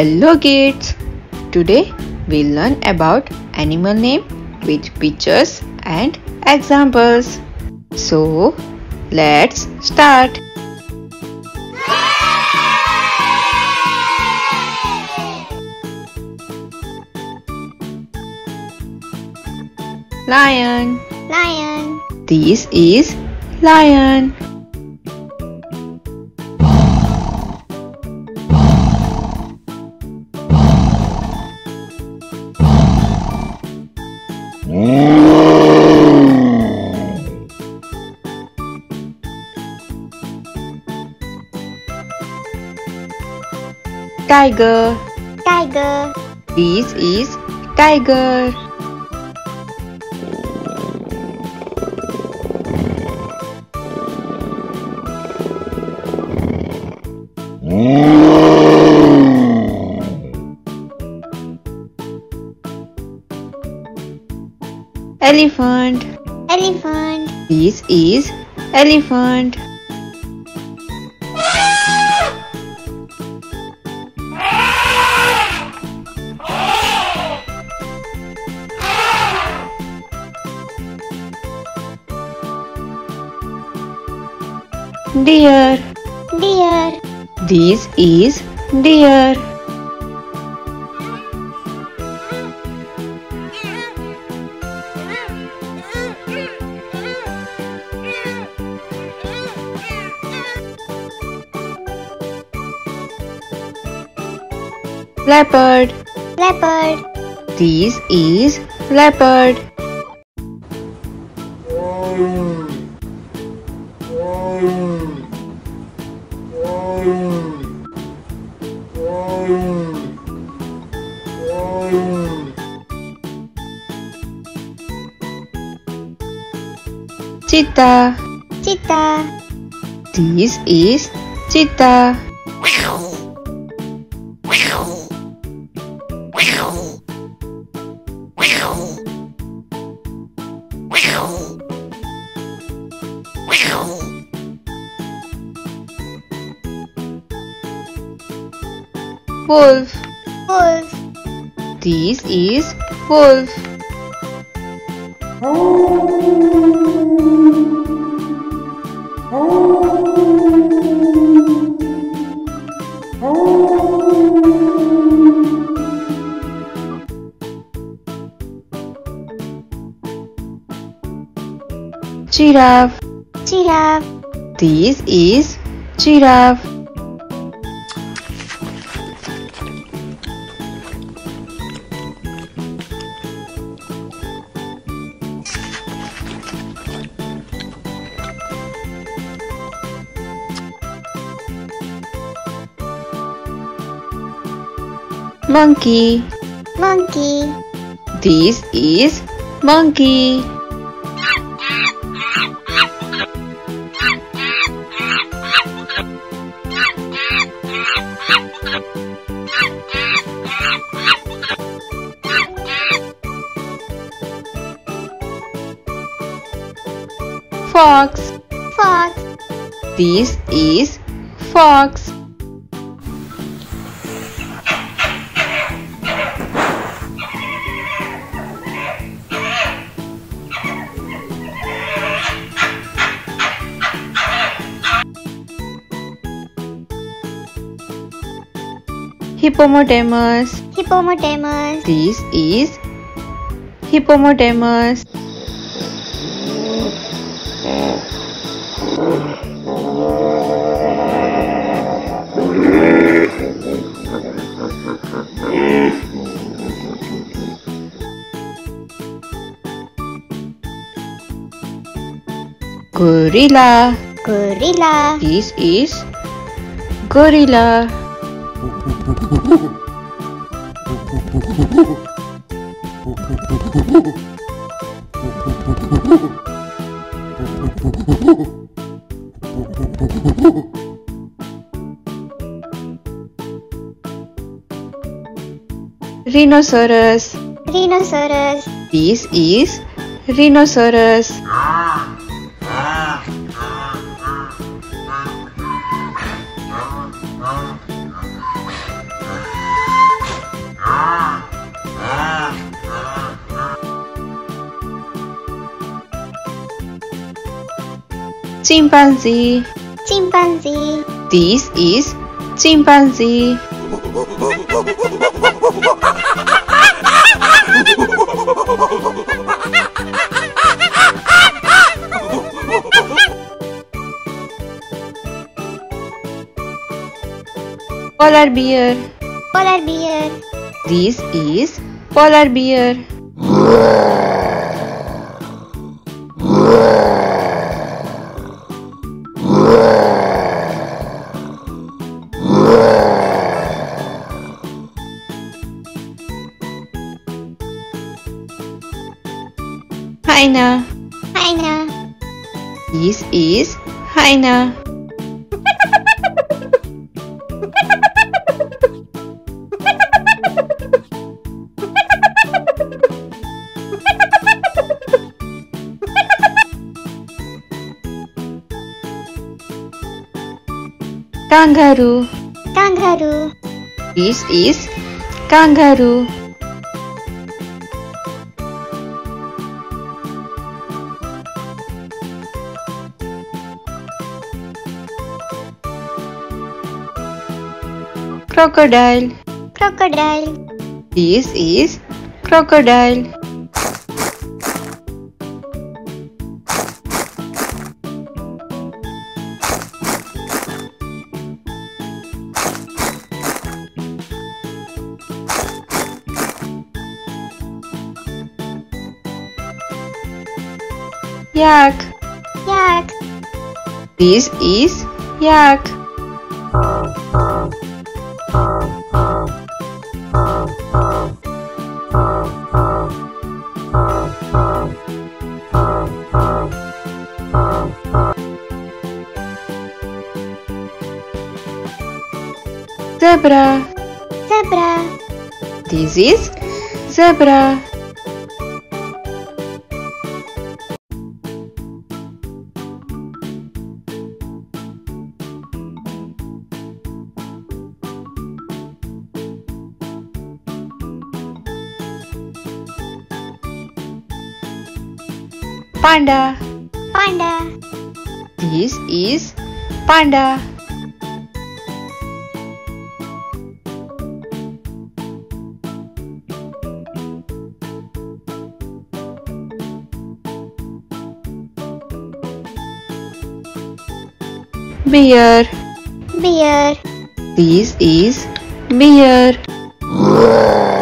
Hello kids! Today we'll learn about animal name with pictures and examples. So let's start. Lion Lion This is lion. Tiger Tiger This is tiger. Elephant. Elephant This is elephant. Deer. Deer This is deer. Leopard. Leopard This is leopard. Cheetah. Cheetah This is cheetah. Wolf. Wolf This is wolf. Giraffe. Giraffe This is giraffe. Monkey. Monkey This is monkey. Fox. Fox This is fox. Hippopotamus. Hippopotamus This is hippopotamus. Gorilla. Gorilla This is gorilla. Rhinoceros. Rhinoceros This is rhinoceros. Ah. Chimpanzee. chimpanzee, This is chimpanzee. Polar bear. polar bear, This is polar bear. This is hyena. Kangaroo. kangaroo, This is kangaroo. Crocodile. crocodile, This is crocodile. Yak. yak, This is yak. Uh, uh. Zebra. zebra, This is zebra. Panda. panda, This is panda. beer. Beer. This is beer.